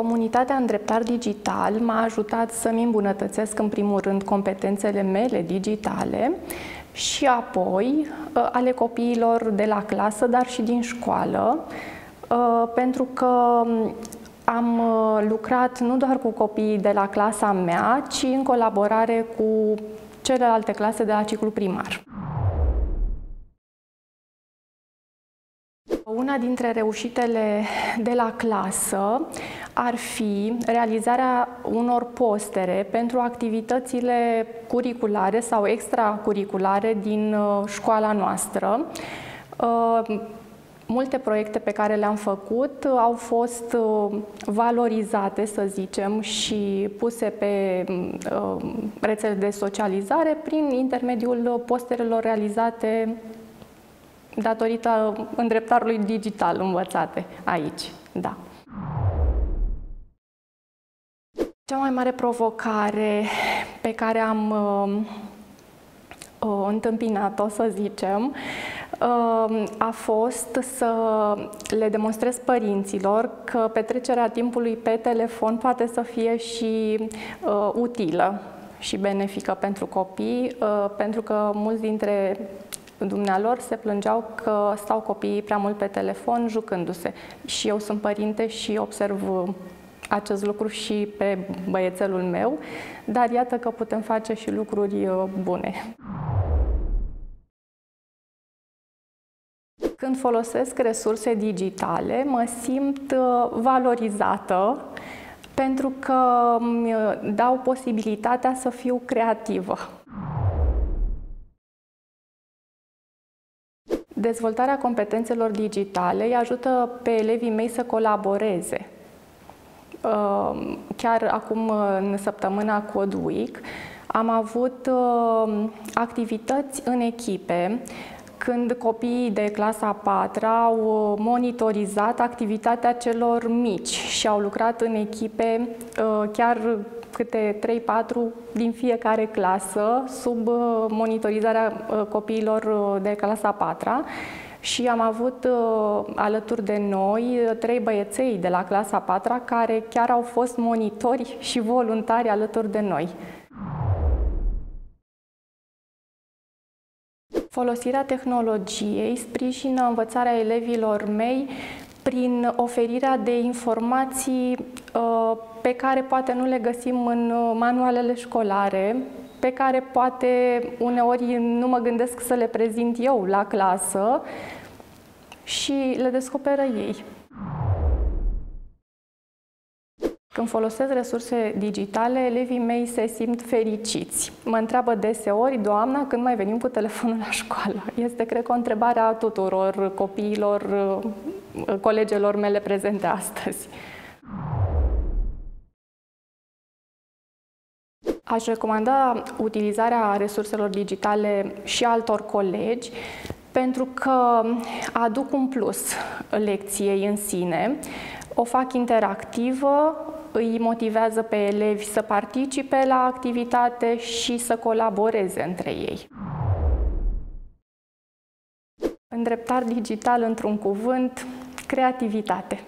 Comunitatea Îndreptar Digital m-a ajutat să-mi îmbunătățesc în primul rând competențele mele digitale și apoi uh, ale copiilor de la clasă, dar și din școală, uh, pentru că am uh, lucrat nu doar cu copiii de la clasa mea, ci în colaborare cu celelalte clase de la ciclu primar. Una dintre reușitele de la clasă ar fi realizarea unor postere pentru activitățile curriculare sau extracurriculare din uh, școala noastră. Uh, multe proiecte pe care le-am făcut au fost uh, valorizate, să zicem, și puse pe rețele de socializare prin intermediul posterelor realizate datorită îndreptarului digital învățate aici. Da. Cea mai mare provocare pe care am uh, uh, întâmpinat-o, să zicem, uh, a fost să le demonstrez părinților că petrecerea timpului pe telefon poate să fie și uh, utilă și benefică pentru copii, uh, pentru că mulți dintre dumnealor se plângeau că stau copiii prea mult pe telefon jucându-se. Și eu sunt părinte și observ acest lucru și pe băiețelul meu, dar iată că putem face și lucruri uh, bune. Când folosesc resurse digitale, mă simt uh, valorizată pentru că îmi uh, dau posibilitatea să fiu creativă. Dezvoltarea competențelor digitale îi ajută pe elevii mei să colaboreze. Uh, chiar acum, în săptămâna Code Week, am avut uh, activități în echipe când copiii de clasa 4 au monitorizat activitatea celor mici și au lucrat în echipe uh, chiar câte 3-4 din fiecare clasă sub uh, monitorizarea uh, copiilor uh, de clasa 4 și am avut alături de noi trei băieței de la clasa 4 care chiar au fost monitori și voluntari alături de noi. Folosirea tehnologiei sprijină învățarea elevilor mei prin oferirea de informații uh, pe care poate nu le găsim în uh, manualele școlare, pe care poate uneori nu mă gândesc să le prezint eu la clasă și le descoperă ei. Când folosesc resurse digitale, elevii mei se simt fericiți. Mă întreabă deseori, doamna, când mai venim cu telefonul la școală? Este, cred că, o întrebare a tuturor copiilor, colegelor mele prezente astăzi. Aș recomanda utilizarea resurselor digitale și altor colegi pentru că aduc un plus lecției în sine, o fac interactivă, îi motivează pe elevi să participe la activitate și să colaboreze între ei. Îndreptar digital, într-un cuvânt, creativitate.